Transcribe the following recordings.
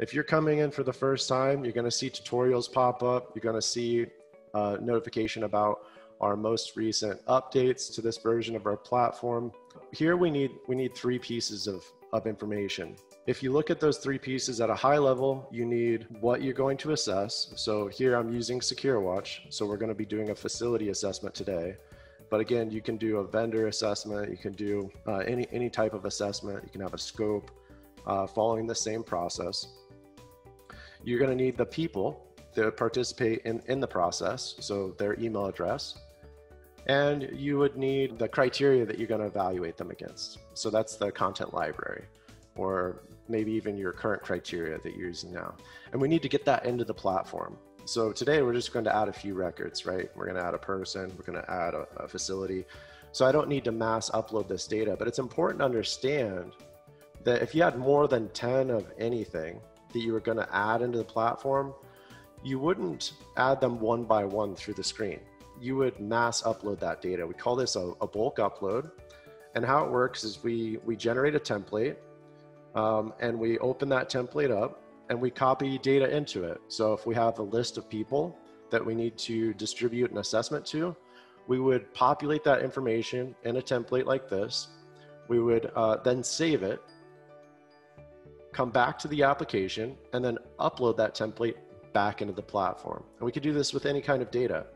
If you're coming in for the first time, you're going to see tutorials pop up. You're going to see a notification about our most recent updates to this version of our platform. Here we need we need three pieces of, of information. If you look at those three pieces at a high level, you need what you're going to assess. So here I'm using SecureWatch. So we're going to be doing a facility assessment today. But again, you can do a vendor assessment. You can do uh, any, any type of assessment. You can have a scope uh, following the same process. You're going to need the people that participate in, in the process. So their email address. And you would need the criteria that you're going to evaluate them against. So that's the content library or maybe even your current criteria that you're using now. And we need to get that into the platform. So today we're just going to add a few records, right? We're going to add a person, we're going to add a, a facility. So I don't need to mass upload this data, but it's important to understand that if you had more than 10 of anything that you were going to add into the platform, you wouldn't add them one by one through the screen. You would mass upload that data. We call this a, a bulk upload. And how it works is we, we generate a template um, and we open that template up and we copy data into it. So if we have a list of people that we need to distribute an assessment to, we would populate that information in a template like this. We would uh, then save it, come back to the application, and then upload that template back into the platform. And we could do this with any kind of data.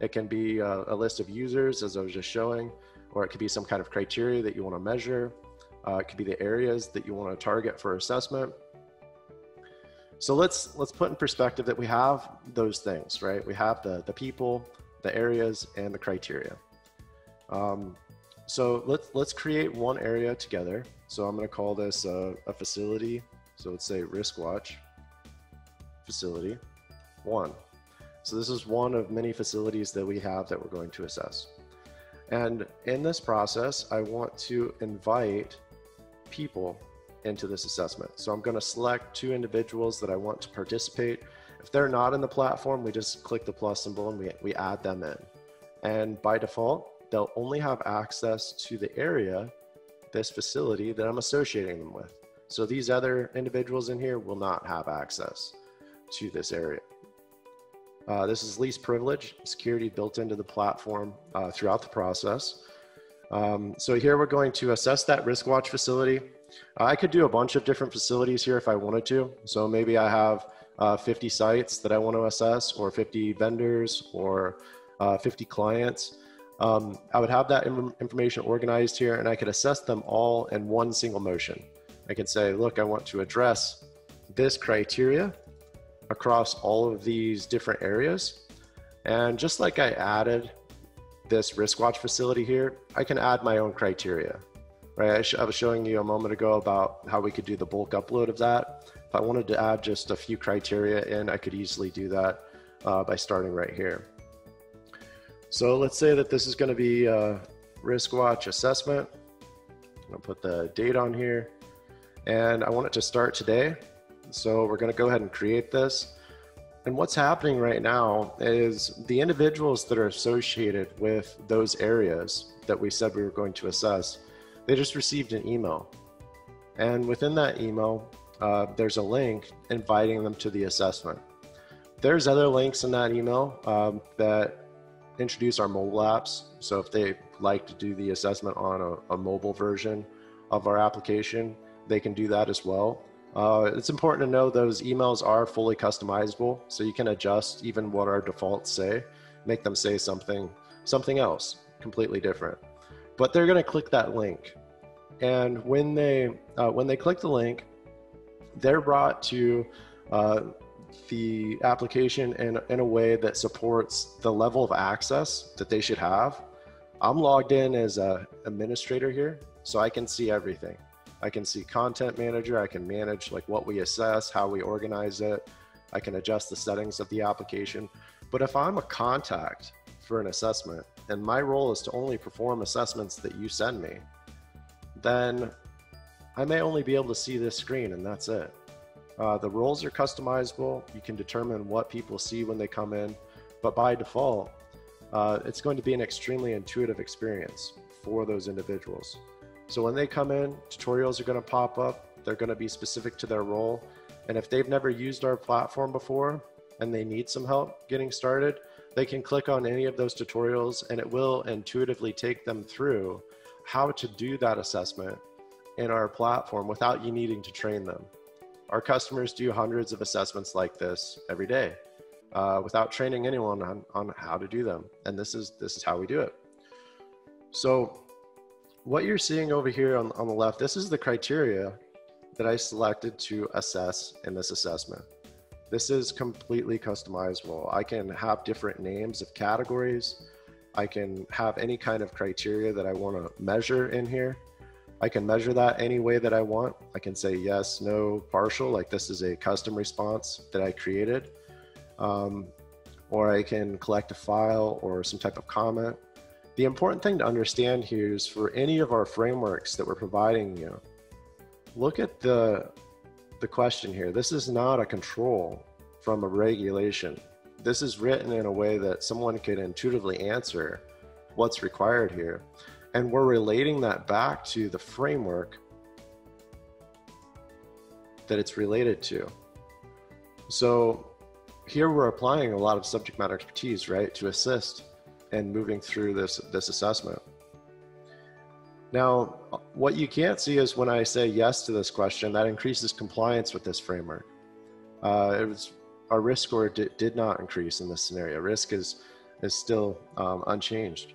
It can be a, a list of users, as I was just showing, or it could be some kind of criteria that you want to measure. Uh, it could be the areas that you want to target for assessment. So let's let's put in perspective that we have those things, right? We have the the people, the areas, and the criteria. Um, so let's let's create one area together. So I'm going to call this a, a facility. So let's say RiskWatch facility one. So this is one of many facilities that we have that we're going to assess. And in this process, I want to invite people into this assessment. So I'm going to select two individuals that I want to participate. If they're not in the platform, we just click the plus symbol and we, we add them in. And by default, they'll only have access to the area, this facility that I'm associating them with. So these other individuals in here will not have access to this area. Uh, this is least privilege, security built into the platform uh, throughout the process. Um, so here we're going to assess that RiskWatch facility. I could do a bunch of different facilities here if I wanted to. So maybe I have uh, 50 sites that I want to assess or 50 vendors or uh, 50 clients. Um, I would have that information organized here and I could assess them all in one single motion. I could say, look, I want to address this criteria across all of these different areas. And just like I added this RiskWatch facility here, I can add my own criteria, right? I, I was showing you a moment ago about how we could do the bulk upload of that. If I wanted to add just a few criteria in, I could easily do that uh, by starting right here. So let's say that this is gonna be a RiskWatch assessment. Gonna put the date on here and I want it to start today. So we're gonna go ahead and create this. And what's happening right now is the individuals that are associated with those areas that we said we were going to assess, they just received an email. And within that email, uh, there's a link inviting them to the assessment. There's other links in that email um, that introduce our mobile apps. So if they like to do the assessment on a, a mobile version of our application, they can do that as well. Uh, it's important to know those emails are fully customizable, so you can adjust even what our defaults say, make them say something something else completely different. But they're going to click that link, and when they uh, when they click the link, they're brought to uh, the application in, in a way that supports the level of access that they should have. I'm logged in as a administrator here, so I can see everything. I can see content manager. I can manage like what we assess, how we organize it. I can adjust the settings of the application. But if I'm a contact for an assessment and my role is to only perform assessments that you send me, then I may only be able to see this screen and that's it. Uh, the roles are customizable. You can determine what people see when they come in, but by default, uh, it's going to be an extremely intuitive experience for those individuals. So when they come in, tutorials are going to pop up. They're going to be specific to their role. And if they've never used our platform before and they need some help getting started, they can click on any of those tutorials and it will intuitively take them through how to do that assessment in our platform without you needing to train them. Our customers do hundreds of assessments like this every day uh, without training anyone on, on how to do them. And this is, this is how we do it. So what you're seeing over here on, on the left, this is the criteria that I selected to assess in this assessment. This is completely customizable. I can have different names of categories. I can have any kind of criteria that I want to measure in here. I can measure that any way that I want. I can say yes, no, partial, like this is a custom response that I created. Um, or I can collect a file or some type of comment. The important thing to understand here is for any of our frameworks that we're providing you, look at the, the question here. This is not a control from a regulation. This is written in a way that someone could intuitively answer what's required here. And we're relating that back to the framework that it's related to. So here we're applying a lot of subject matter expertise, right, to assist in moving through this, this assessment. Now, what you can't see is when I say yes to this question, that increases compliance with this framework. Uh, it was, our risk score did, did not increase in this scenario. Risk is, is still um, unchanged.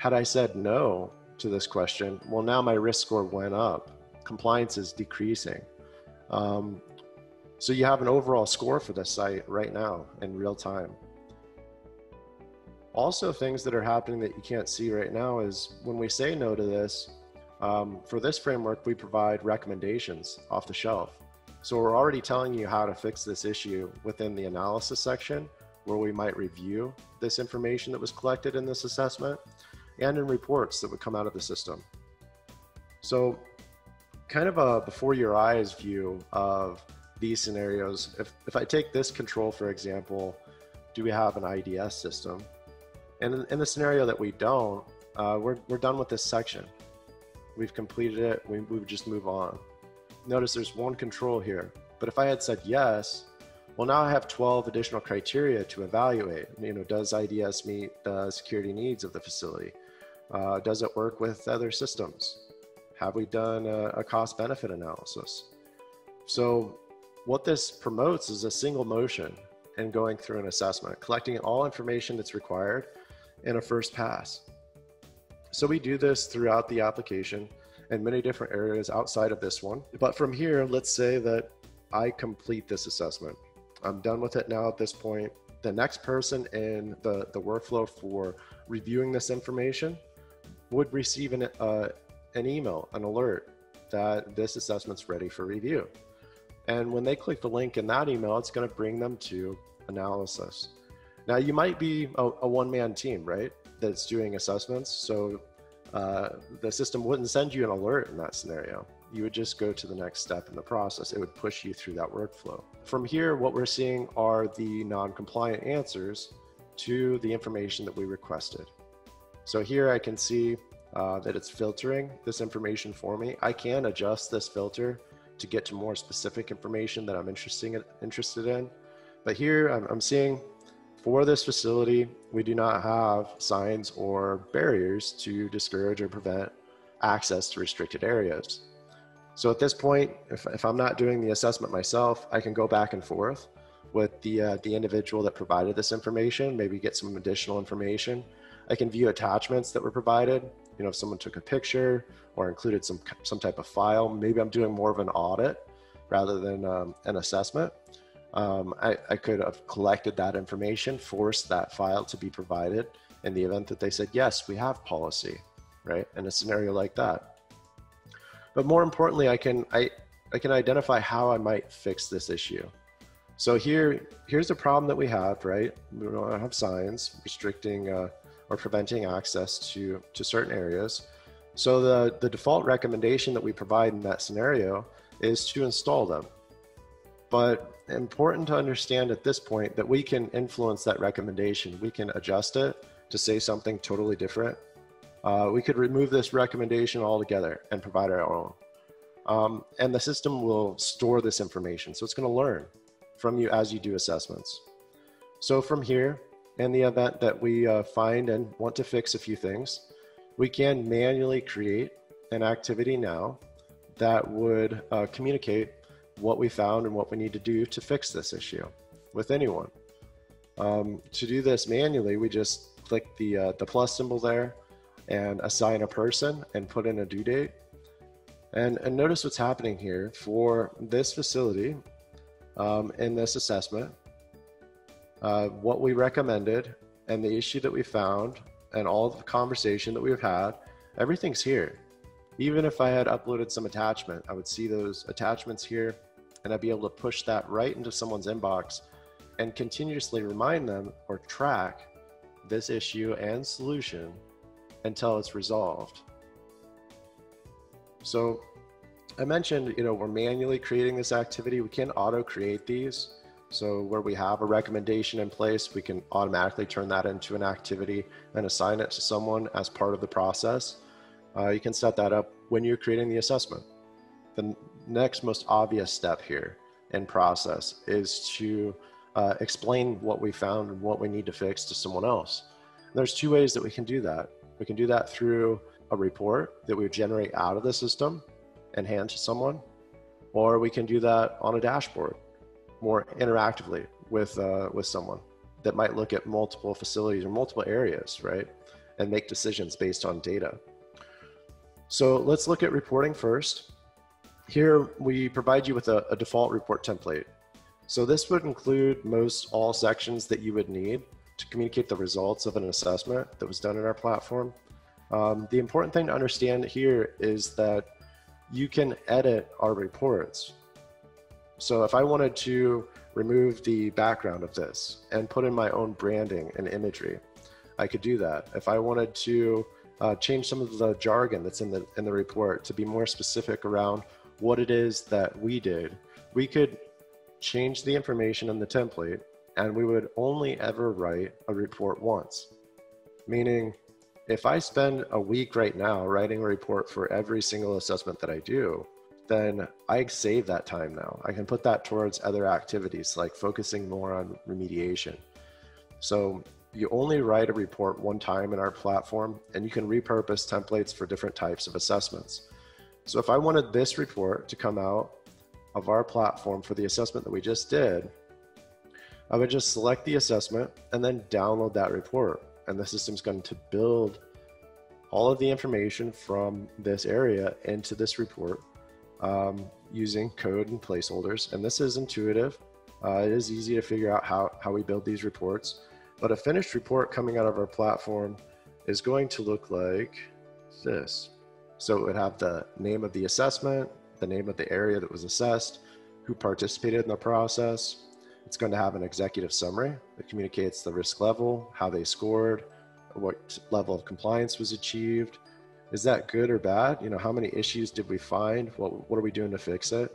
Had I said no to this question, well, now my risk score went up. Compliance is decreasing. Um, so you have an overall score for this site right now in real time. Also, things that are happening that you can't see right now is when we say no to this, um, for this framework, we provide recommendations off the shelf. So we're already telling you how to fix this issue within the analysis section, where we might review this information that was collected in this assessment and in reports that would come out of the system. So kind of a before your eyes view of these scenarios. If, if I take this control, for example, do we have an IDS system? And in, in the scenario that we don't, uh, we're, we're done with this section. We've completed it, we, we would just move on. Notice there's one control here, but if I had said yes, well, now I have 12 additional criteria to evaluate. You know, does IDS meet the security needs of the facility? Uh, does it work with other systems? Have we done a, a cost benefit analysis? So what this promotes is a single motion and going through an assessment, collecting all information that's required in a first pass. So we do this throughout the application in many different areas outside of this one. But from here, let's say that I complete this assessment. I'm done with it now at this point. The next person in the, the workflow for reviewing this information would receive an, uh, an email, an alert that this assessment's ready for review. And when they click the link in that email, it's going to bring them to analysis. Now, you might be a, a one man team, right? That's doing assessments. So uh, the system wouldn't send you an alert in that scenario. You would just go to the next step in the process. It would push you through that workflow. From here, what we're seeing are the non compliant answers to the information that we requested. So here I can see uh, that it's filtering this information for me. I can adjust this filter to get to more specific information that I'm interesting, interested in. But here I'm, I'm seeing for this facility, we do not have signs or barriers to discourage or prevent access to restricted areas. So at this point, if, if I'm not doing the assessment myself, I can go back and forth with the, uh, the individual that provided this information, maybe get some additional information. I can view attachments that were provided. You know, if someone took a picture or included some, some type of file, maybe I'm doing more of an audit rather than um, an assessment um, I, I could have collected that information, forced that file to be provided in the event that they said, yes, we have policy, right? In a scenario like that. But more importantly, I can, I, I can identify how I might fix this issue. So here, here's the problem that we have, right? We don't have signs restricting uh, or preventing access to, to certain areas. So the, the default recommendation that we provide in that scenario is to install them. But important to understand at this point that we can influence that recommendation. We can adjust it to say something totally different. Uh, we could remove this recommendation altogether and provide our own. Um, and the system will store this information. So it's going to learn from you as you do assessments. So from here, in the event that we uh, find and want to fix a few things, we can manually create an activity now that would uh, communicate what we found and what we need to do to fix this issue with anyone. Um, to do this manually, we just click the, uh, the plus symbol there and assign a person and put in a due date. And, and notice what's happening here for this facility um, in this assessment. Uh, what we recommended and the issue that we found and all the conversation that we've had, everything's here. Even if I had uploaded some attachment, I would see those attachments here and I'd be able to push that right into someone's inbox and continuously remind them or track this issue and solution until it's resolved. So I mentioned, you know, we're manually creating this activity. We can auto create these. So where we have a recommendation in place, we can automatically turn that into an activity and assign it to someone as part of the process. Uh, you can set that up when you're creating the assessment. The next most obvious step here in process is to uh, explain what we found and what we need to fix to someone else. And there's two ways that we can do that. We can do that through a report that we generate out of the system and hand to someone, or we can do that on a dashboard more interactively with uh, with someone that might look at multiple facilities or multiple areas, right, and make decisions based on data. So let's look at reporting first. Here we provide you with a, a default report template. So this would include most all sections that you would need to communicate the results of an assessment that was done in our platform. Um, the important thing to understand here is that you can edit our reports. So if I wanted to remove the background of this and put in my own branding and imagery, I could do that. If I wanted to uh, change some of the jargon that's in the in the report to be more specific around what it is that we did, we could change the information in the template and we would only ever write a report once. Meaning, if I spend a week right now writing a report for every single assessment that I do, then I save that time now. I can put that towards other activities like focusing more on remediation. So you only write a report one time in our platform and you can repurpose templates for different types of assessments. So if I wanted this report to come out of our platform for the assessment that we just did, I would just select the assessment and then download that report. And the system's going to build all of the information from this area into this report um, using code and placeholders. And this is intuitive. Uh, it is easy to figure out how, how we build these reports. But a finished report coming out of our platform is going to look like this. So it would have the name of the assessment, the name of the area that was assessed, who participated in the process. It's going to have an executive summary that communicates the risk level, how they scored, what level of compliance was achieved, is that good or bad? You know, how many issues did we find? What, what are we doing to fix it?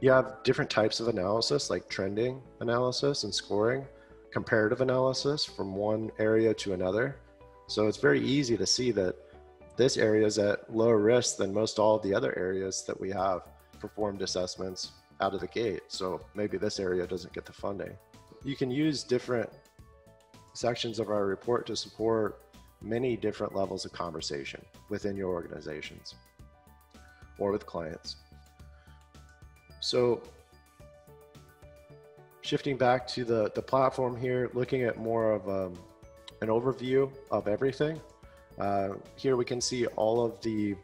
You have different types of analysis like trending analysis and scoring, comparative analysis from one area to another. So it's very easy to see that this area is at lower risk than most all the other areas that we have performed assessments out of the gate. So maybe this area doesn't get the funding. You can use different sections of our report to support many different levels of conversation within your organizations or with clients. So shifting back to the, the platform here, looking at more of um, an overview of everything. Uh, here we can see all of the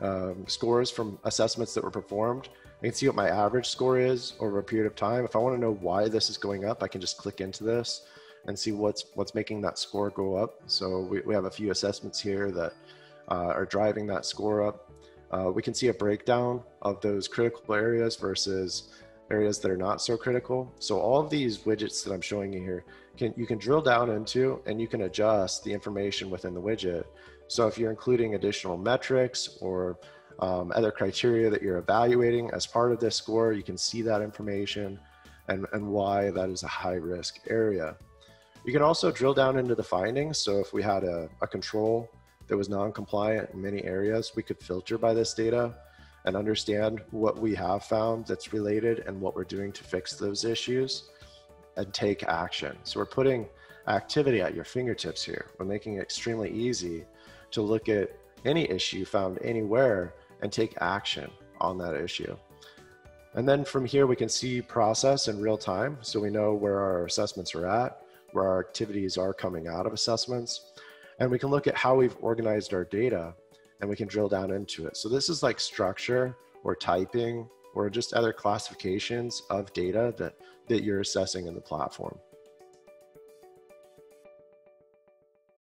um, scores from assessments that were performed. I can see what my average score is over a period of time. If I want to know why this is going up, I can just click into this and see what's what's making that score go up. So we, we have a few assessments here that uh, are driving that score up. Uh, we can see a breakdown of those critical areas versus areas that are not so critical. So all of these widgets that I'm showing you here, can you can drill down into and you can adjust the information within the widget. So if you're including additional metrics or um, other criteria that you're evaluating as part of this score, you can see that information and, and why that is a high risk area. You can also drill down into the findings. So if we had a, a control that was non-compliant in many areas, we could filter by this data and understand what we have found that's related and what we're doing to fix those issues and take action. So we're putting activity at your fingertips here. We're making it extremely easy to look at any issue found anywhere and take action on that issue. And then from here, we can see process in real time. So we know where our assessments are at, where our activities are coming out of assessments. And we can look at how we've organized our data and we can drill down into it. So this is like structure or typing or just other classifications of data that, that you're assessing in the platform.